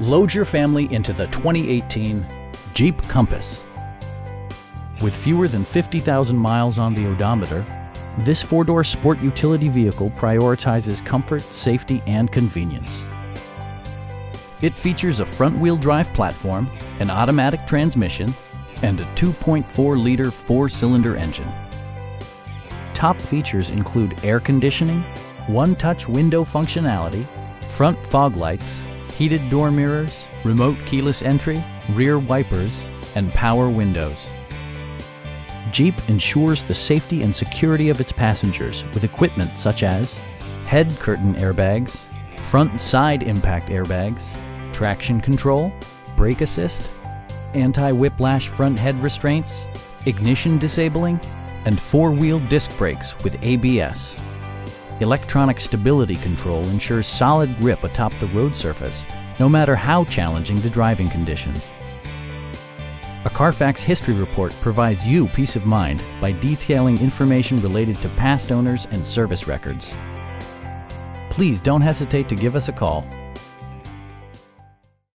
Load your family into the 2018 Jeep Compass. With fewer than 50,000 miles on the odometer, this four-door sport utility vehicle prioritizes comfort, safety, and convenience. It features a front-wheel drive platform, an automatic transmission, and a 2.4-liter four-cylinder engine. Top features include air conditioning, one-touch window functionality, front fog lights, heated door mirrors, remote keyless entry, rear wipers, and power windows. Jeep ensures the safety and security of its passengers with equipment such as head curtain airbags, front and side impact airbags, traction control, brake assist, anti-whiplash front head restraints, ignition disabling, and four-wheel disc brakes with ABS. Electronic stability control ensures solid grip atop the road surface, no matter how challenging the driving conditions. A Carfax history report provides you peace of mind by detailing information related to past owners and service records. Please don't hesitate to give us a call